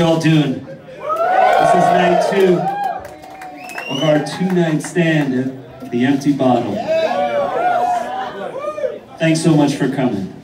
You all doing? This is night two of our two-night stand at the Empty Bottle. Thanks so much for coming.